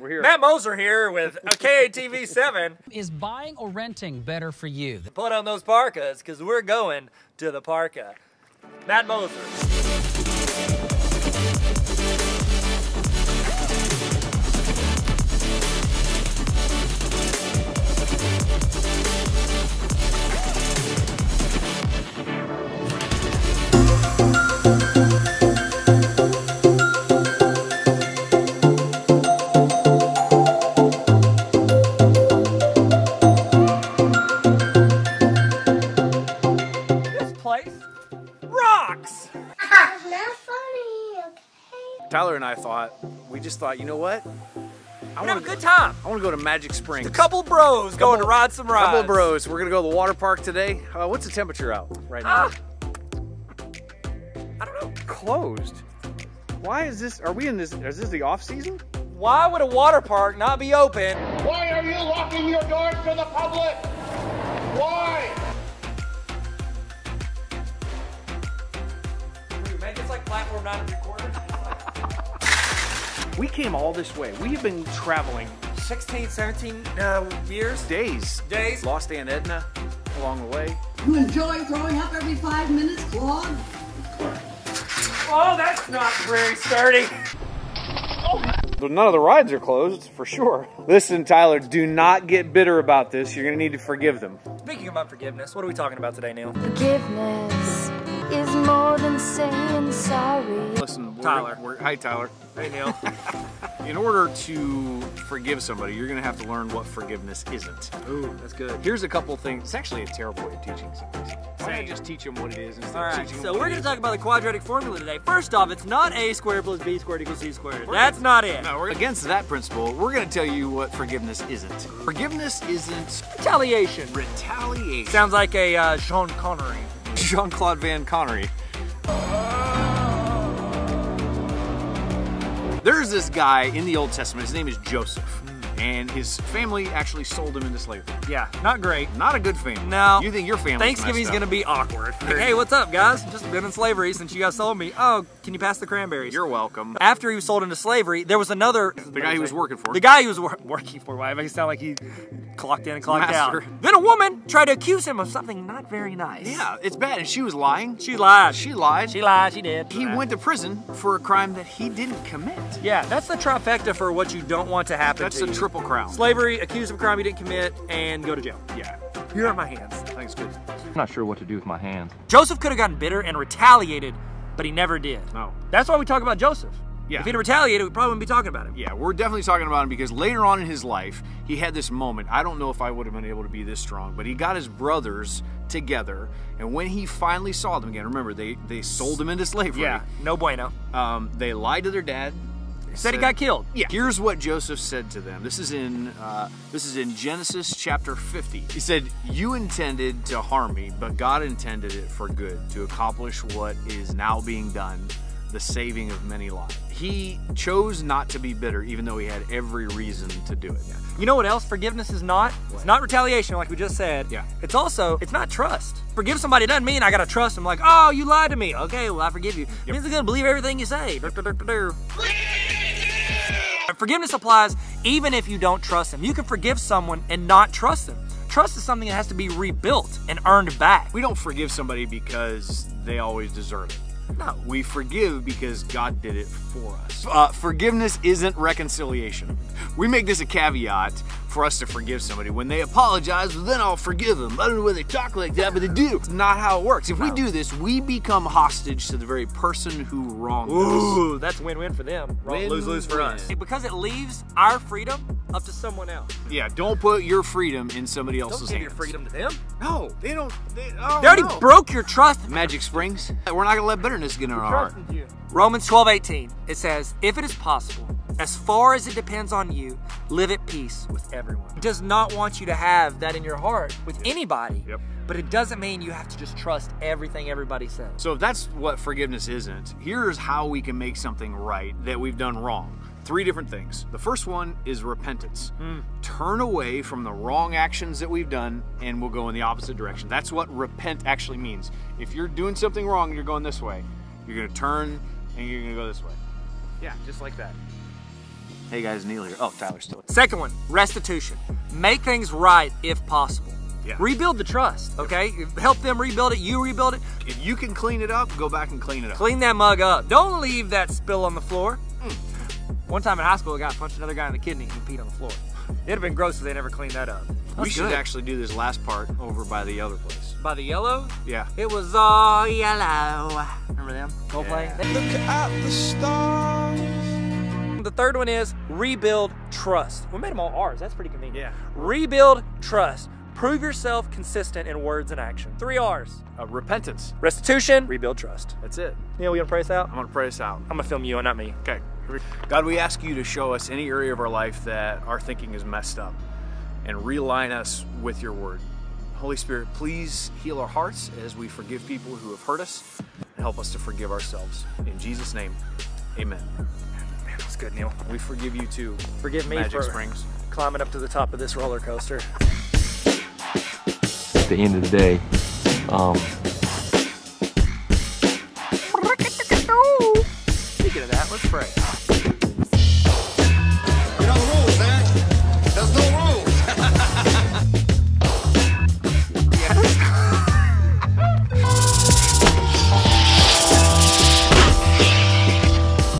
We're here. Matt Moser here with a KATV 7. Is buying or renting better for you? Put on those parkas because we're going to the parka. Matt Moser. Place rocks. That's not funny, okay? Tyler and I thought, we just thought, you know what? I We're having a good time. I want to go to Magic Springs. A couple bros going to ride some rides. Couple bros. We're gonna go to the water park today. Uh, what's the temperature out right now? Ah. I don't know. Closed. Why is this? Are we in this? Is this the off season? Why would a water park not be open? Why are you locking your doors to the public? Why? Platform nine and three quarters. We came all this way. We have been traveling 16, 17 uh, years. days. Days. Lost Aunt Edna along the way. You enjoy throwing up every five minutes, Claude? Oh, that's not very sturdy. But none of the rides are closed for sure. Listen, Tyler, do not get bitter about this. You're gonna need to forgive them. Speaking about forgiveness, what are we talking about today, Neil? Forgiveness is more than saying sorry. Listen, we're, Tyler. We're, hi, Tyler. Hey, Neil. In order to forgive somebody, you're gonna have to learn what forgiveness isn't. Ooh, that's good. Here's a couple things. It's actually a terrible way of teaching something. Why Same. not just teach them what it is instead All of right, teaching so them we're going to talk about the quadratic formula today. First off, it's not a squared plus b squared equals c squared. That's not it. No, we're against that principle. We're going to tell you what forgiveness isn't. Forgiveness isn't Retaliation. retaliation. Sounds like a uh, Sean Connery. Jean Claude Van Connery. There's this guy in the Old Testament. His name is Joseph, and his family actually sold him into slavery. Yeah, not great. Not a good family. No. You think your family? Thanksgiving's gonna be awkward. Like, hey, what's up, guys? Just been in slavery since you guys sold me. Oh, can you pass the cranberries? You're welcome. After he was sold into slavery, there was another. The guy he was working for. The guy he was wor- working for. Why? It makes it sound like he clocked in and clocked Master. out. Then a woman tried to accuse him of something not very nice. Yeah, it's bad. And she was lying. She lied. She lied. She lied. She did. He went to prison for a crime that he didn't commit. Yeah, that's the trifecta for what you don't want to happen. That's to. Triple crown. Slavery, accused of a crime you didn't commit, and go to jail. Yeah. Here are my hands. Thanks, good. I'm not sure what to do with my hands. Joseph could have gotten bitter and retaliated, but he never did. No. That's why we talk about Joseph. Yeah. If he'd retaliated, we probably wouldn't be talking about him. Yeah, we're definitely talking about him because later on in his life, he had this moment. I don't know if I would have been able to be this strong, but he got his brothers together, and when he finally saw them again, remember they they sold him into slavery. Yeah, no bueno. Um, they lied to their dad. Said he got killed. Yeah. Here's what Joseph said to them. This is in uh, this is in Genesis chapter 50. He said, "You intended to harm me, but God intended it for good, to accomplish what is now being done, the saving of many lives." He chose not to be bitter, even though he had every reason to do it. You know what else forgiveness is not? It's not retaliation, like we just said. Yeah. It's also, it's not trust. Forgive somebody doesn't mean I gotta trust them. Like, oh, you lied to me. Okay, well, I forgive you. It means I'm gonna believe everything you say. Forgiveness applies even if you don't trust them. You can forgive someone and not trust them. Trust is something that has to be rebuilt and earned back. We don't forgive somebody because they always deserve it. No. We forgive because God did it for us. Uh, forgiveness isn't reconciliation. We make this a caveat for us to forgive somebody. When they apologize, well, then I'll forgive them. I don't know why they talk like that, but they do. It's not how it works. If we do this, we become hostage to the very person who wronged us. Ooh, that's win-win for them. Win, lose lose for us. Because it leaves our freedom up to someone else. Yeah, don't put your freedom in somebody Don't else's give hands. your freedom to them. No, they don't. They, oh, They already no. broke your trust. Magic Springs. We're not gonna let bitterness get in our heart. Romans 12, 18. It says, If it is possible, as far as it depends on you, live at peace with everyone. It does not want you to have that in your heart with anybody. Yep. But it doesn't mean you have to just trust everything everybody says. So if that's what forgiveness isn't, here's how we can make something right that we've done wrong. Three different things. The first one is repentance. Hmm. Turn away from the wrong actions that we've done and we'll go in the opposite direction. That's what repent actually means. If you're doing something wrong you're going this way, you're going to turn and you're going to go this way. Yeah, just like that. Hey guys, Neil here. Oh, Tyler's still. Second one, restitution. Make things right if possible. Yeah. Rebuild the trust, okay? Help them rebuild it, you rebuild it. If you can clean it up, go back and clean it up. Clean that mug up. Don't leave that spill on the floor. Hmm. One time in high school, a guy punched another guy in the kidney and he peed on the floor. It'd have been gross if they never cleaned that up. we That's should good. actually do this last part over by the other place. By the yellow, Yeah. it was all yellow. Remember them? Coldplay? The third one is rebuild trust. We made them all ours. That's pretty convenient. Yeah. Rebuild trust. Prove yourself consistent in words and action. Three R's. Uh, repentance. Restitution, rebuild trust. That's it. Neil, you gonna pray us out? I'm gonna pray us out. I'm gonna film you and not me. Okay. God, we ask you to show us any area of our life that our thinking is messed up and realign us with your word. Holy Spirit, please heal our hearts as we forgive people who have hurt us and help us to forgive ourselves. In Jesus' name, amen. Man, that was good, Neil. We forgive you too. Forgive me Magic for Springs. climbing up to the top of this roller coaster. At the end of the day, um, Speaking of that, let's pray.